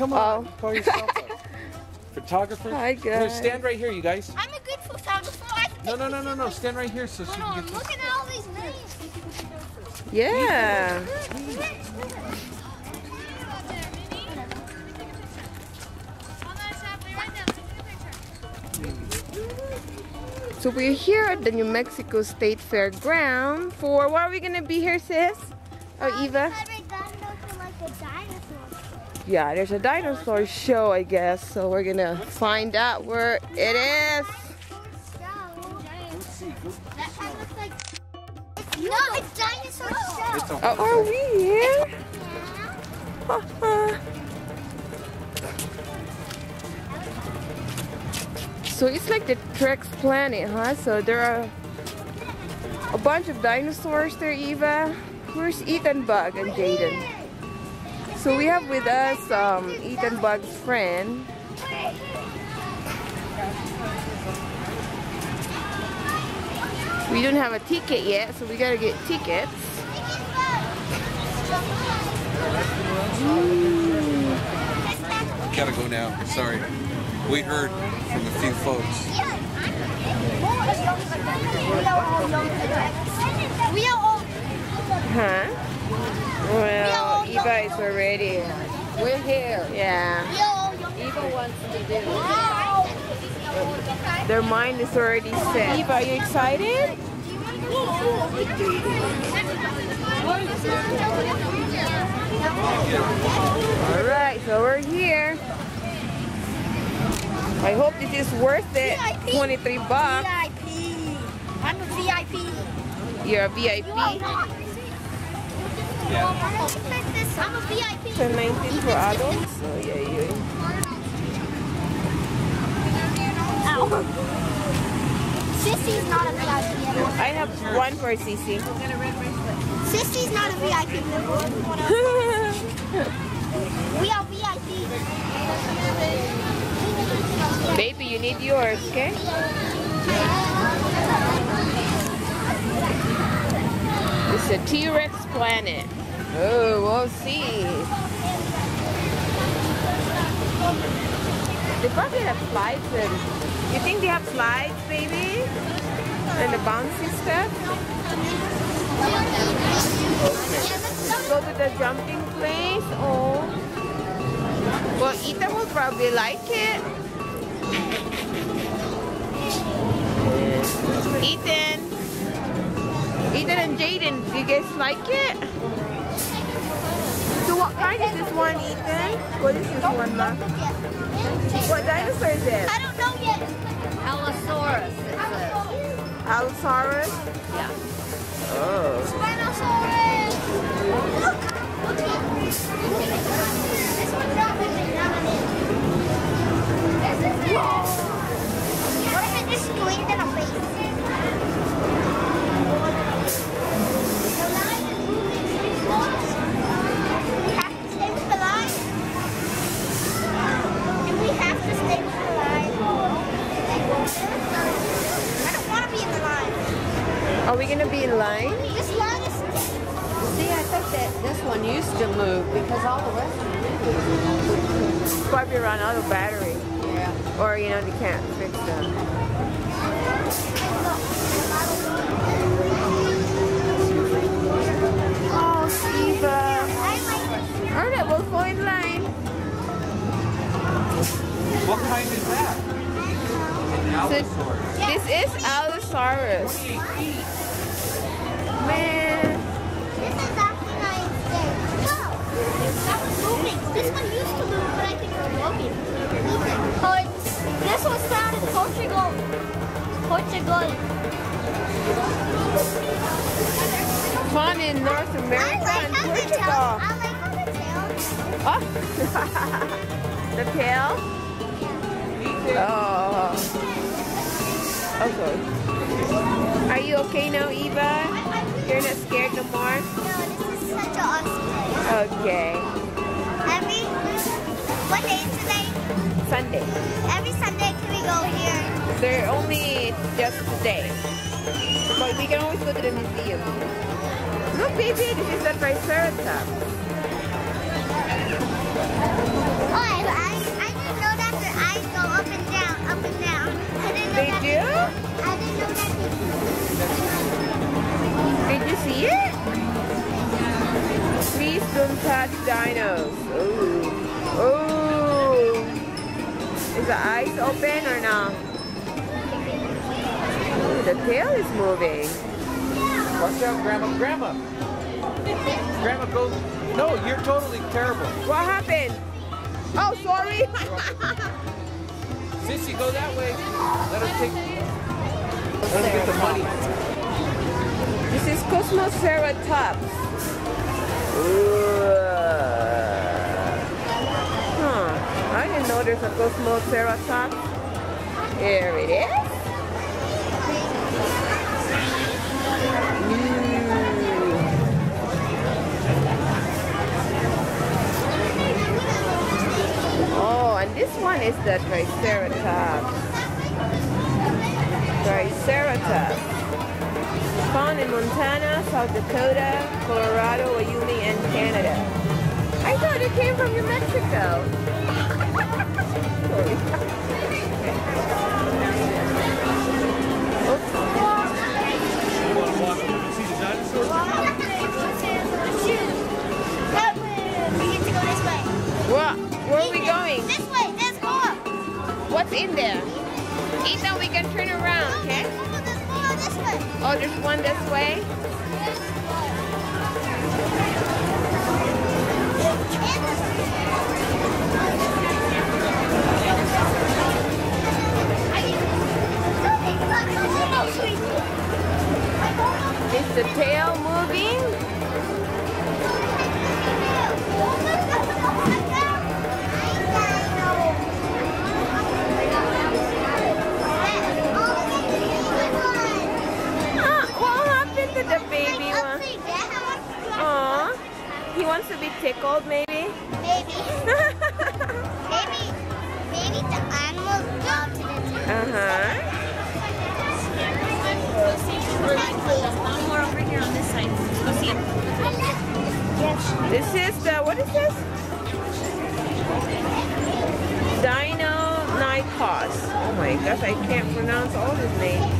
come on. Oh. Call yourself a photographer. Hi, Here, guys. stand right here, you guys. I'm a good photographer. I No, no, no, no, no. Stand right here so she Hold can on, get this. look at all these names. Yeah. So we're here at the New Mexico State Fairground for what are we gonna be here, sis? Oh, Eva. Yeah, there's a dinosaur show, I guess. So we're gonna find out where it is. No, it's dinosaur show. Are we here? Uh-huh. so it's like the T-Rex planet, huh? So there are a bunch of dinosaurs there, Eva. Where's Ethan Bug and Jaden? So we have with us um, Ethan Bug's friend. We don't have a ticket yet, so we gotta get tickets. Gotta go now. Sorry. We heard from a few folks. We are all Huh? Well, Eva is already. We're here. Yeah. we are all young. Eva wants to do it. Their mind is already set. Eva, are you excited? Alright, so we're here. I hope this is worth it. VIP. 23 bucks. VIP. I'm a VIP. You're a VIP. You. I'm a VIP. So 19 for adults. So yeah, yeah. Ow. Sissy's not a VIP. I have one for CC. Sissy's not a VIP. We are VIP. Baby, you need yours, okay? It's a T-Rex planet. Oh, we'll see. They probably have slides and you think they have slides, baby? And the bouncy stuff? Go to the jumping place. Oh. Well, Ethan will probably like it. Ethan. Ethan and Jaden, do you guys like it? So what kind is this one, Ethan? What is this one, Ma? What dinosaur is it? I don't know yet. Allosaurus. It says. Allosaurus? Yeah. Oh. Spinosaurus. Look. Look at This one's not moving. Not What if it just squeezed in a face? The line is moving too slow. We have to stay with the line. And we have to stay with the line. I don't want to be in the line. Are we gonna be in line? This line is See, I think that this one used to move because all the rest of them didn't. Probably run out of battery. Yeah. Or, you know, they can't fix them. Oh, Eva. I like Alright, we'll go in line. What kind is that? Allosaurus. This is Allosaurus. 28 feet. Man. This moving. This one used to move, but I think it's. Oh, it's, this was found in Portugal. Portugal. Fun in North America like how the tail. I like how the tail. Oh. the tail? Oh. Okay. Are you okay now, Eva? You're not scared no more? No, this is such an awesome place. Okay. Every, what day is today? Sunday. Every Sunday can we go here? They're only just today. But we can always go to the museum. Look baby, this is the Triceratops. Oh, I, I didn't know that their eyes go up and down. Did you see it? Please don't touch dinos. Ooh. Ooh. Is the eyes open or not? Ooh, the tail is moving. Watch out, Grandma. Grandma. Grandma, goes. No, you're totally terrible. What happened? Oh, sorry. Sissy, go that way. Let her take. Let her get the money this is Cosmoceratops. Huh. I didn't know there's a Cosmoceratops. Here it is. Mm. Oh, and this one is the Triceratops. Triceratops. Found in Montana, South Dakota, Colorado, Wyoming, and Canada. I thought it came from New Mexico. Wants to be tickled, maybe? Maybe, maybe, maybe the animals wanted it. Uh-huh. More over here on this side. Go see. This is the, what is this? Dino Nikos. Oh my gosh, I can't pronounce all his names.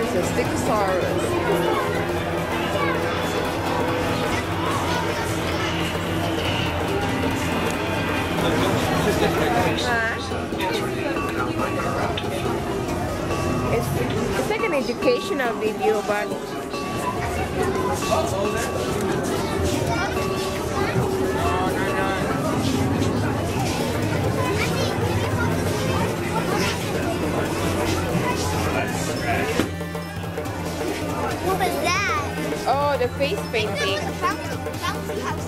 A Stegosaurus? It's, it's like an educational video, but. What was that? Oh, the face It painting. was a bouncy, bouncy house.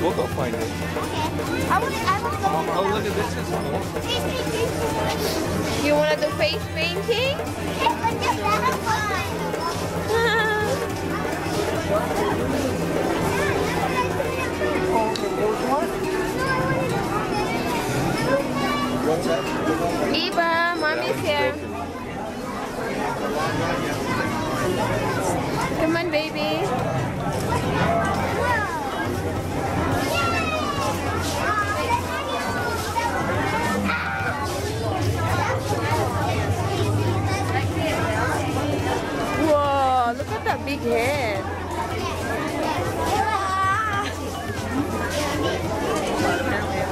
We'll go find it. Okay. I want to, I want to go. Oh, look at this. This is cool. Face painting. You wanna do face painting? Hey, look at that. What's that? Eva, mommy's here. Come on, baby. Whoa, look at that big head.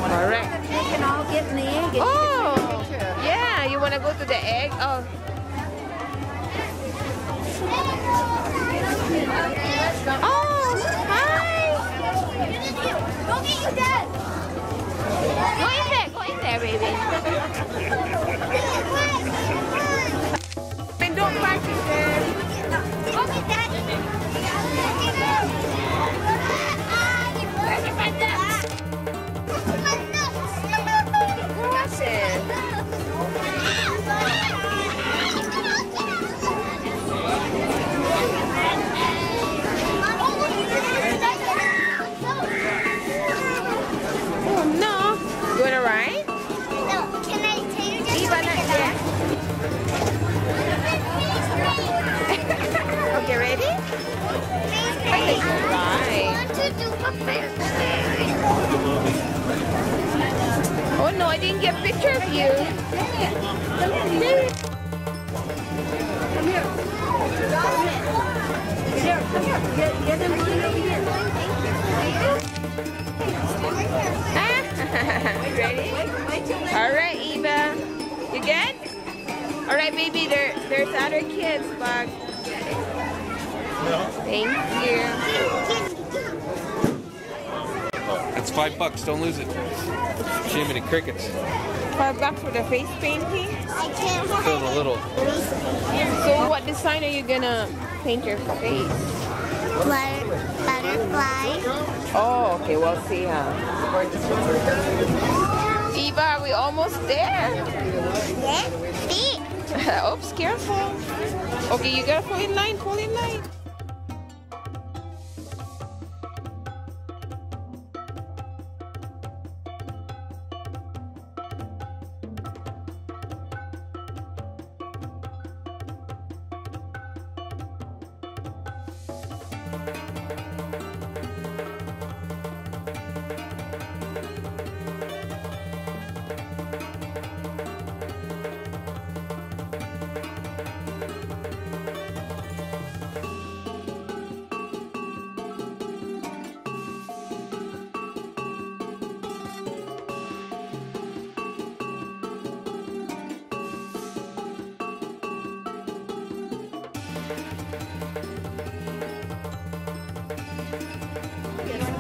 All right. They can all get the egg Oh, yeah. You want to go to the egg? Oh, oh, hi. Go get your dad. Go in there. Go in there, baby. All right, Eva. You good? All right, baby. There, there's other kids, Bug. Thank you. It's five bucks. Don't lose it. Jiminy crickets. Five bucks for the face painting. I can't Feeling a little. So, what design are you gonna paint your face? Butter, butterfly. Oh, okay. We'll see, huh? We almost there? Yeah. Oops, careful. Okay, you gotta pull in line. Pull in line.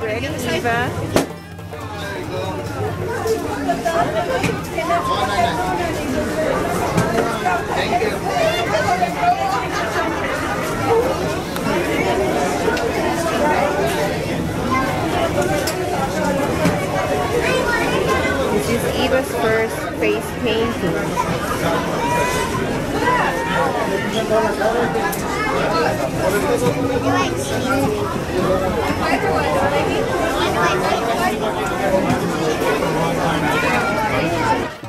Ready, Eva? This is Eva's first face painting. Do I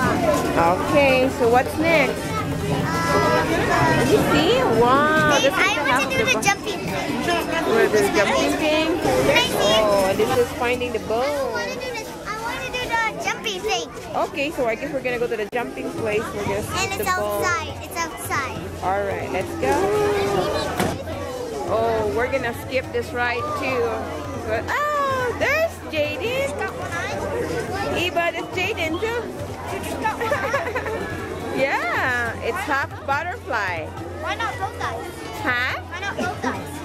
Okay, so what's next? Let me see. Wow, this is I want to do the the jumping thing. Where the jumping thing? Can I see it? Oh, this is finding the I bone. want to do this. I want to do the jumping thing. Okay, so I guess we're gonna go to the jumping place. We're gonna And it's bone. outside. It's outside. All right, let's go. Oh, we're gonna skip this ride too. But oh, there's Jaden. Got one eye. Eva, there's Jaden too. Yeah, it's half butterfly. Why not both guys? Huh? Why not both guys?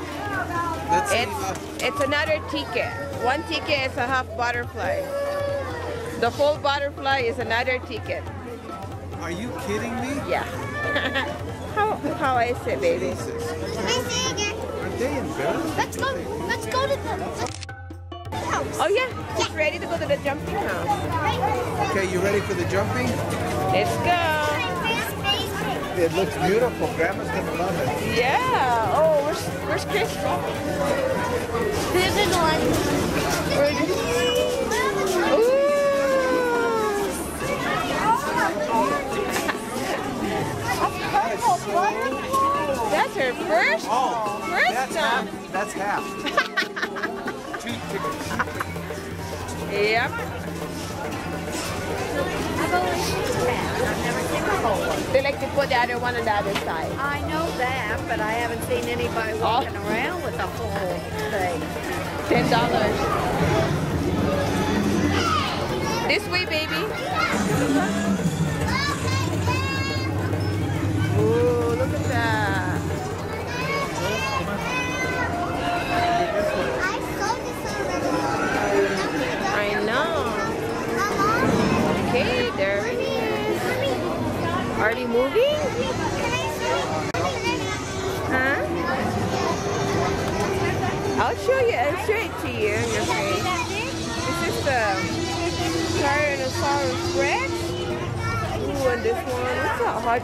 Let's. It's it's another ticket. One ticket is a half butterfly. The whole butterfly is another ticket. Are you kidding me? Yeah. how how is it, baby? Can I see again? Aren't they embarrassed? Let's go. Let's go to the house. Oh yeah, he's ready to go to the jumping house. Okay, you ready for the jumping? Let's go. It looks beautiful. Grandma's gonna love it. Yeah. Oh, where's where's Chris? This a one. Ooh. That's her first. Oh, first that's time. half. That's half. yep. I've only whole one. They like to put the other one on the other side. I know that, but I haven't seen anybody oh. walking around with a whole thing. Ten dollars. This way, baby. Uh-huh.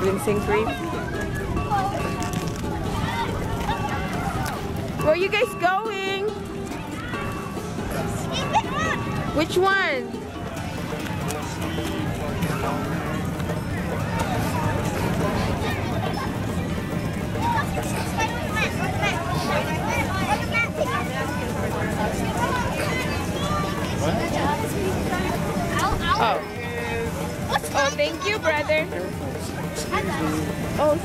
Rinsing cream. Where are you guys going? Which one? Oh. Oh, thank you, brother. Oh,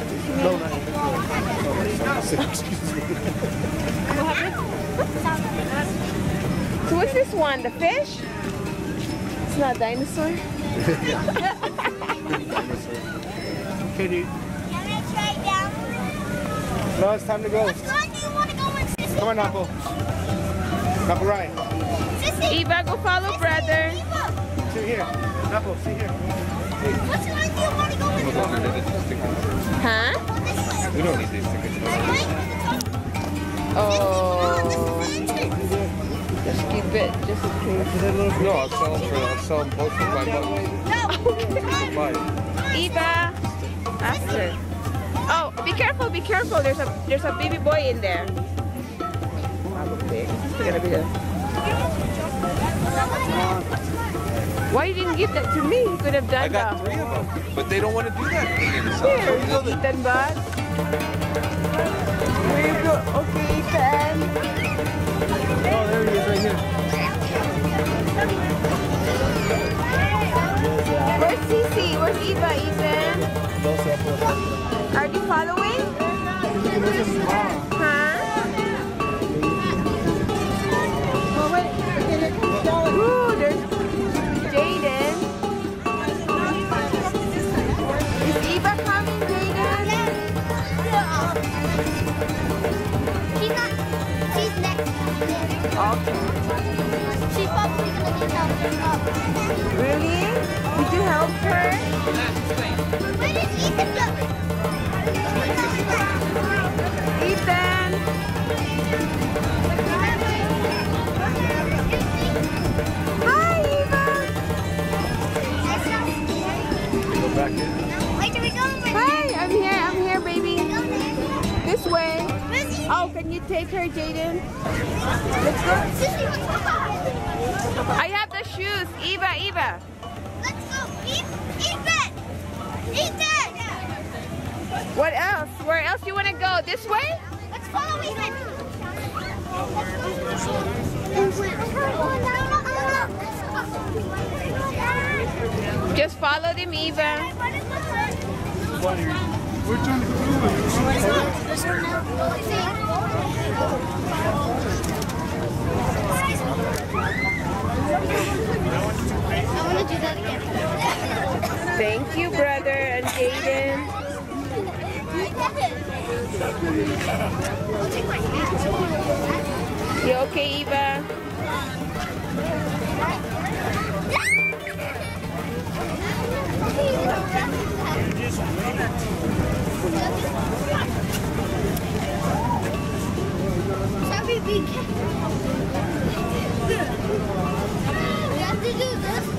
so what's this one? The fish? It's not a dinosaur? Okay, dude. No, it's time to go. Come on, Knuckle. Knuckle right. Eva, go follow brother. See here. Knuckle, see here. Which line do you want to go with? Huh? We don't need these tickets. Oh, just keep it, just in case. No, I'll sell them for, I'll sell them both for five bucks. Five. Eva, ask. Oh, be careful, be careful. There's a there's a baby boy in there. Probably. It's gonna be the. Why you didn't give that to me? You could have done that. I got that. three of them, but they don't want to do that. Here, Ethan Bud. Where you go? Okay, Ethan. Oh, there he is right here. Where's Cece? Where's Eva, Ethan? Really? Did you help her? Thank you, brother and Jaden. You okay, Eva? We be careful. You have to do this.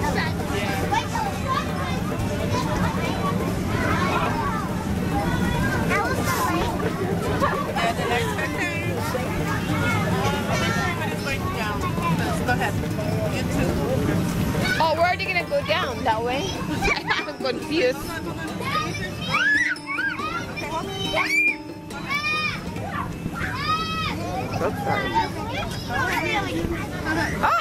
away? I'm confused. Oh!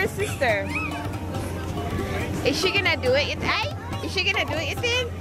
your sister? Is she gonna do it? Is Is she gonna do it? Is it?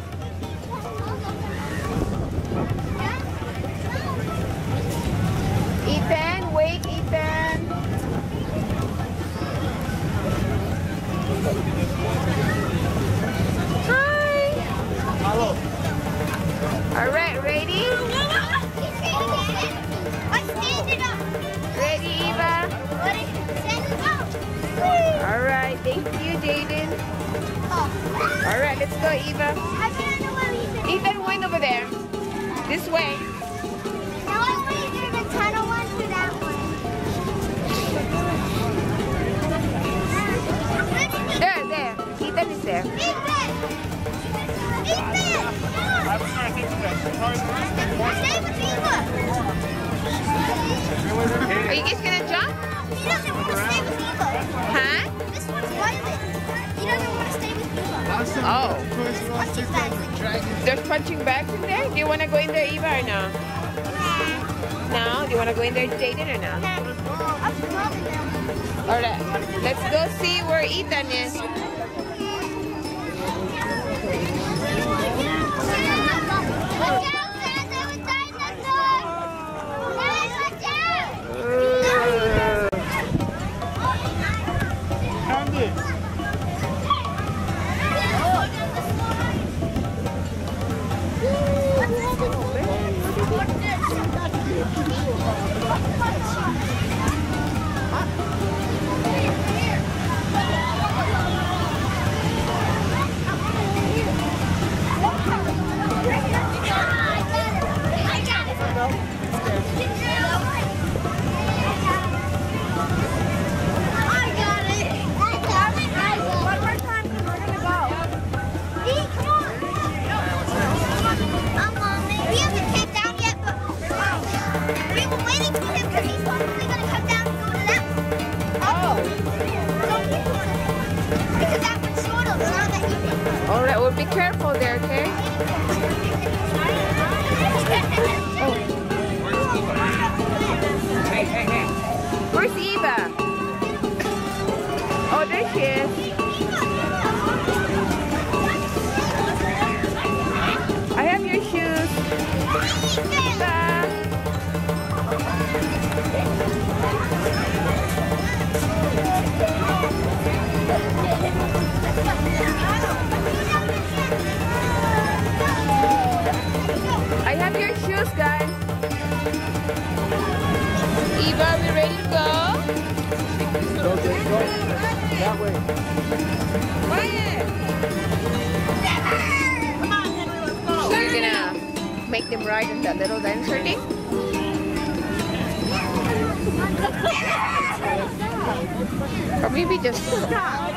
Oh. There's punching bags in there? Do you want to go in there, Eva, or no? No? Do you want to go in there, Jaden, or no? Alright, let's go see where Ethan is. just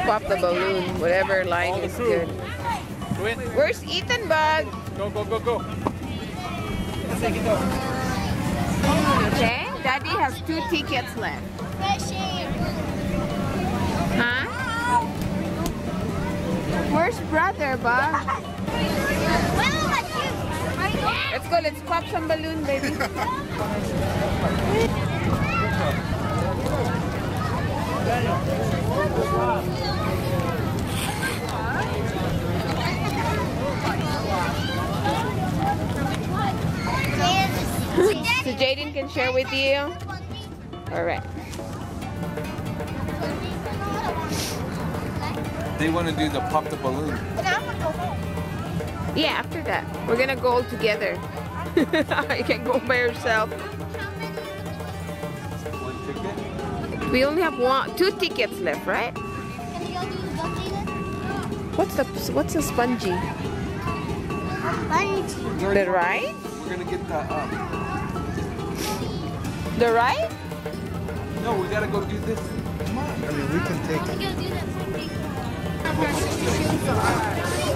pop the balloon, whatever line is good. Where's Ethan Bug? Go, go, go, go. Okay, Daddy has two tickets left. Huh? Where's brother, Bug? Let's go, let's pop some balloon, baby. Jaden can share with you. All right. They want to do the pop the balloon. Yeah, after that, we're gonna go all together. you can go by yourself. We only have one, two tickets left, right? Can we all do the? What's the what's a spongy? Bungee. The ride? We're gonna get the. Uh, The ride? no, we gotta go do this. Come on. I mean, we can take We